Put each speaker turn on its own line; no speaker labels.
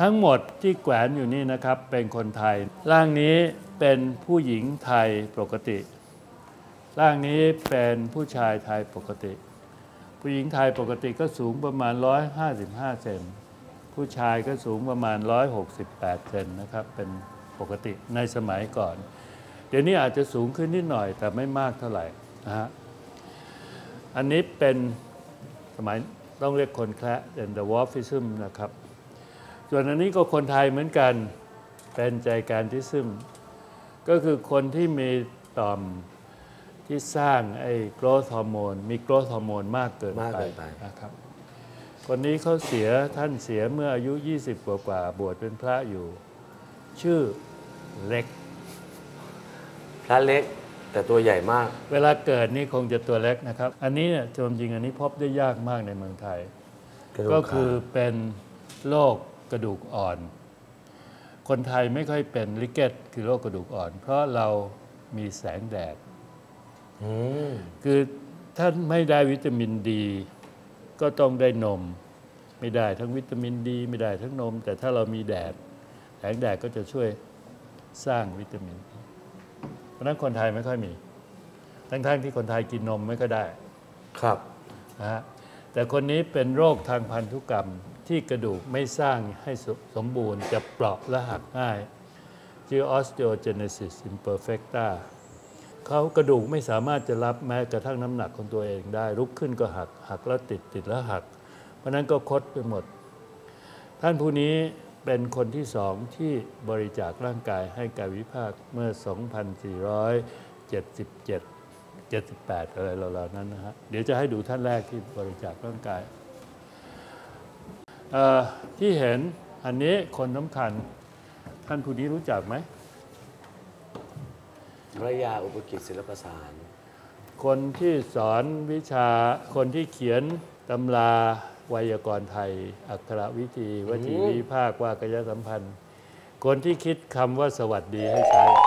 ทั้งหมดที่แขวนอยู่นี่นะครับเป็นคนไทย ร่างนี้เป็นผู้หญิงไทยปกติ ร่างนี้เป็นผู้ชายไทยปกติ ผู้หญิงไทยปกติก็สูงประมาณ 155 เซนผู้ชายก็สูงประมาณ 168 เซนนะครับเป็นปกติในสมัยก่อน เดี๋ยวนี้อาจจะสูงขึ้นนิดหน่อยแต่ไม่มากเท่าไหร่นะฮะ อันนี้เป็นสมัยต้องเรียกคนแคระเป็น The Wolfism นะครับ ส่วนอันนี้ก็คนไทยเหมือนกันเป็นใจการทิซึมก็คือคนที่มีต่อมที่สร้างไอ้โกรทฮอร์โมนมีโกรทฮอร์โมนมากเกิน
มาก
ไป
เกินไป
นะครับ คนนี้เขาเสียท่านเสียเมื่ออายุ 20 กว่ากว่าๆบวชเป็นพระอยู่ ชื่อเล็ก
พระเล็ก แต่ตัวใหญ่มาก
เวลาเกิดนี่คงจะตัวเล็กนะครับ อันนี้เนี่ยจริงๆอันนี้พบได้ยากมากในเมืองไทย
กระดูก
ก็คือ
ขา
เป็นโรคกระดูกอ่อน คนไทยไม่ค่อยเป็นลิเกตคือโรคกระดูกอ่อน เพราะเรามีแสงแดด
อืม
คือถ้าไม่ได้วิตามินดี ก็ต้องได้นม ไม่ได้ทั้งวิตามินดี ไม่ได้ทั้งนม แต่ถ้าเรามีแดดแสงแดดก็จะช่วยสร้างวิตามิน เพราะฉะนั้นคนไทยไม่ค่อยมี ทั้งๆที่คนไทยกินนมไม่ก็ได้
ครับ
นะฮะแต่คนนี้เป็นโรคทางพันธุกรรมที่กระดูกไม่สร้างให้สสมบูรณ์จะเปราะและหักง่ายชื่อ osteogenesis imperfecta เขากระดูกไม่สามารถจะรับแม้กระทั่งน้ำหนักของตัวเองได้ลุกขึ้นก็หักหักแล้วติดติดแล้วหัก เพราะฉะนั้นก็คดไปหมด ท่านผู้นี้ เป็นคนที่สองที่บริจาคร่างกายให้กายวิภาคเมื่อ 2477 78 อะไรเหล่าๆนั้นนะฮะ เดี๋ยวจะให้ดูท่านแรกที่บริจาคร่างกายเอ่อที่เห็นอันนี้คนสำคัญ ท่านผู้นี้รู้จักไหม
พระยาอุปกิจศิลปสาร
คนที่สอนวิชา คนที่เขียนตำรา ไวยากรณ์ไทย อักขระวิธีวจีวิภาคว่ากยสัมพันธ์ คนที่คิดคำว่าสวัสดีให้ใช้